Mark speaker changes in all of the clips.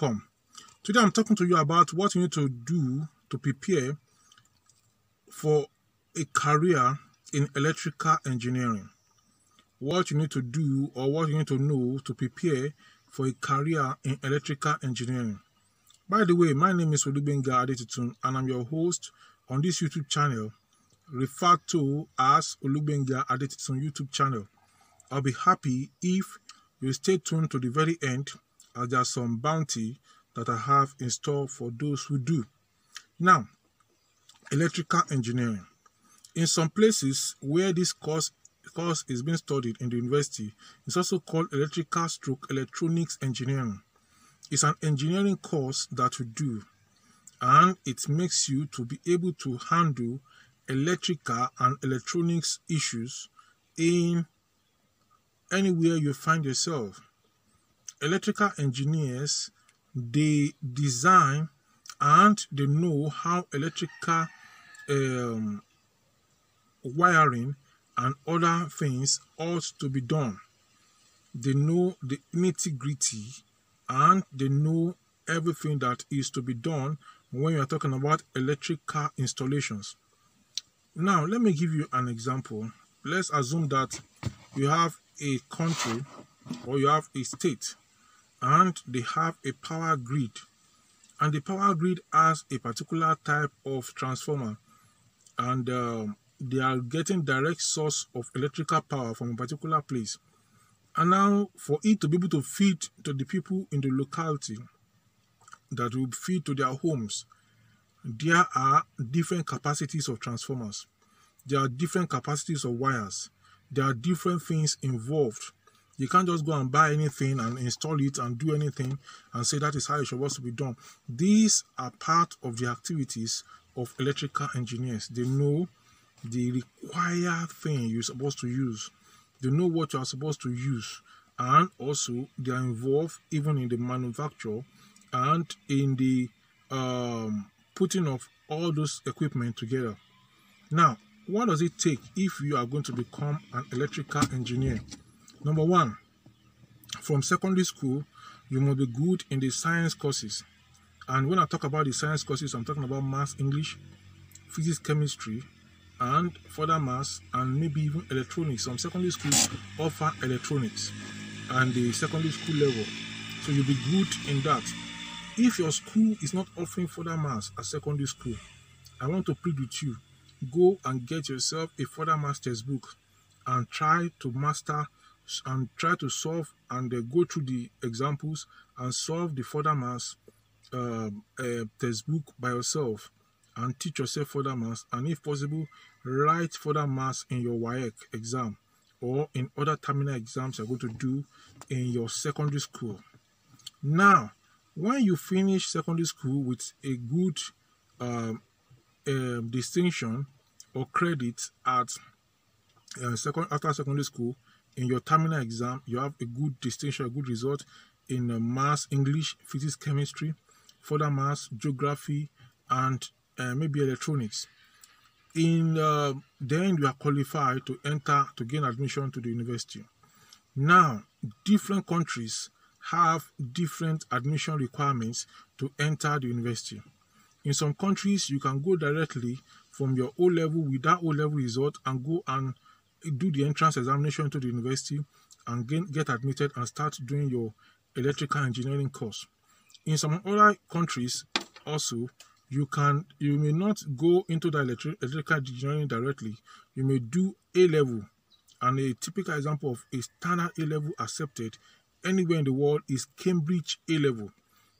Speaker 1: Today I'm talking to you about what you need to do to prepare for a career in electrical engineering. What you need to do or what you need to know to prepare for a career in electrical engineering. By the way, my name is Olugbenga Adetitun and I'm your host on this YouTube channel referred to as Olugbenga Adetitun YouTube channel. I'll be happy if you stay tuned to the very end as there's some bounty that I have in store for those who do. Now, electrical engineering. In some places where this course course is being studied in the university, it's also called electrical stroke electronics engineering. It's an engineering course that you do, and it makes you to be able to handle electrical and electronics issues in anywhere you find yourself. Electrical engineers they design and they know how electrical um, wiring and other things ought to be done. They know the nitty gritty and they know everything that is to be done when you are talking about electrical installations. Now, let me give you an example. Let's assume that you have a country or you have a state and they have a power grid. And the power grid has a particular type of transformer. And um, they are getting direct source of electrical power from a particular place. And now for it to be able to feed to the people in the locality that will feed to their homes there are different capacities of transformers. There are different capacities of wires. There are different things involved you can't just go and buy anything and install it and do anything and say that is how it's supposed to be done. These are part of the activities of electrical engineers. They know the required thing you're supposed to use. They know what you are supposed to use. And also they are involved even in the manufacture and in the um, putting of all those equipment together. Now, what does it take if you are going to become an electrical engineer? Number one, from secondary school, you must be good in the science courses. And when I talk about the science courses, I'm talking about maths, English, physics, chemistry, and further maths, and maybe even electronics. Some secondary schools offer electronics and the secondary school level. So you'll be good in that. If your school is not offering further maths at secondary school, I want to plead with you. Go and get yourself a further master's book and try to master and try to solve and uh, go through the examples and solve the further maths uh, uh, textbook by yourself and teach yourself further maths and if possible write further maths in your WAEC exam or in other terminal exams you're going to do in your secondary school. Now, when you finish secondary school with a good um, um, distinction or credit at uh, second after secondary school, in your terminal exam, you have a good distinction, a good result in uh, maths, English, physics, chemistry, further maths, geography, and uh, maybe electronics. In uh, then you are qualified to enter to gain admission to the university. Now, different countries have different admission requirements to enter the university. In some countries, you can go directly from your O level with that O level result and go and do the entrance examination to the university and gain, get admitted and start doing your electrical engineering course. In some other countries, also, you can you may not go into the electric, electrical engineering directly. You may do A level, and a typical example of a standard A level accepted anywhere in the world is Cambridge A level.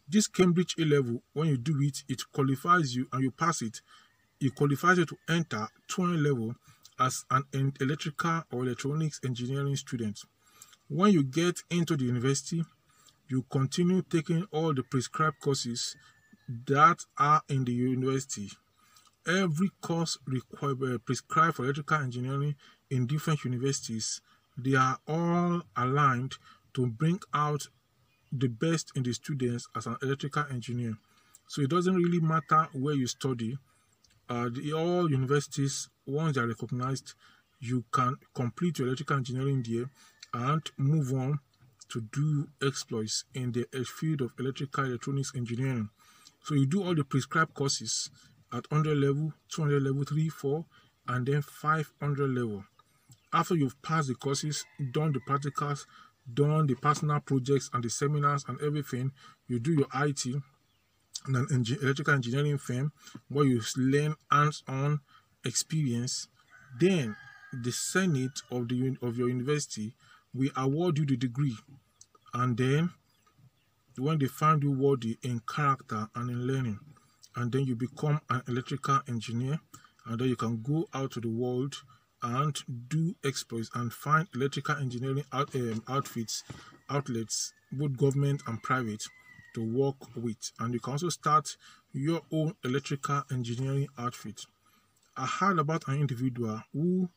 Speaker 1: This Cambridge A level, when you do it, it qualifies you and you pass it. It qualifies you to enter 20 level as an electrical or electronics engineering student. When you get into the university, you continue taking all the prescribed courses that are in the university. Every course required, uh, prescribed for electrical engineering in different universities, they are all aligned to bring out the best in the students as an electrical engineer. So it doesn't really matter where you study. Uh, the, all universities once they are recognized, you can complete your electrical engineering there and move on to do exploits in the field of electrical electronics engineering. So you do all the prescribed courses at 100 level, 200 level, 3, 4, and then 500 level. After you've passed the courses, done the practicals, done the personal projects and the seminars and everything, you do your IT and an electrical engineering firm where you learn hands-on experience. Then the Senate of the of your university will award you the degree, and then when they find you worthy in character and in learning, and then you become an electrical engineer, and then you can go out to the world and do exploits and find electrical engineering out, um, outfits, outlets, both government and private, to work with. And you can also start your own electrical engineering outfit. I heard about an individual who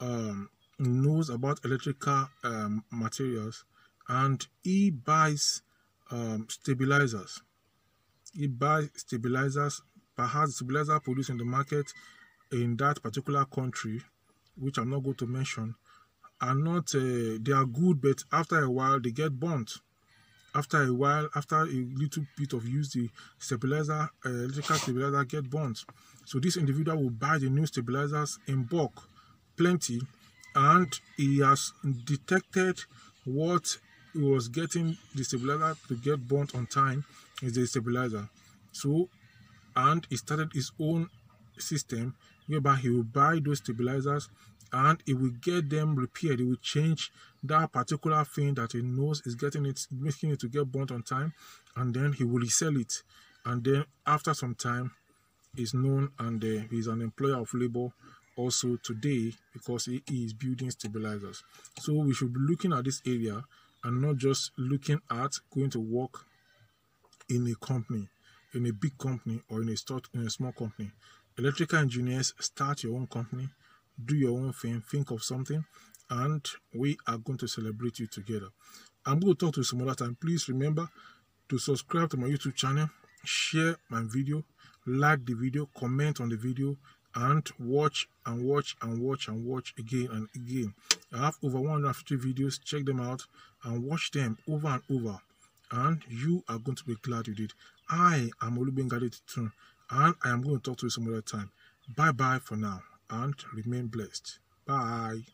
Speaker 1: um, knows about electrical um, materials and he buys um, stabilizers. He buys stabilizers, perhaps stabilizer produced in the market in that particular country which I'm not going to mention, are not, uh, they are good, but after a while they get burnt. After a while, after a little bit of use, the stabilizer, uh, electrical stabilizer get burnt. So this individual will buy the new stabilizers in bulk, plenty, and he has detected what he was getting the stabilizer to get burnt on time is the stabilizer. So, and he started his own system whereby he will buy those stabilizers and it will get them repaired. It will change that particular thing that he knows is getting it, making it to get burnt on time, and then he will resell it. And then after some time, is known and uh, he's an employer of labor also today because he is building stabilizers. So we should be looking at this area and not just looking at going to work in a company, in a big company or in a, start, in a small company. Electrical engineers, start your own company, do your own thing, think of something, and we are going to celebrate you together. I'm going to talk to you some other time. Please remember to subscribe to my YouTube channel, share my video, like the video, comment on the video, and watch and watch and watch and watch again and again. I have over 150 videos. Check them out and watch them over and over. And you are going to be glad you did. I am Olugbenga Adetitun and I am going to talk to you some other time. Bye bye for now and remain blessed. Bye.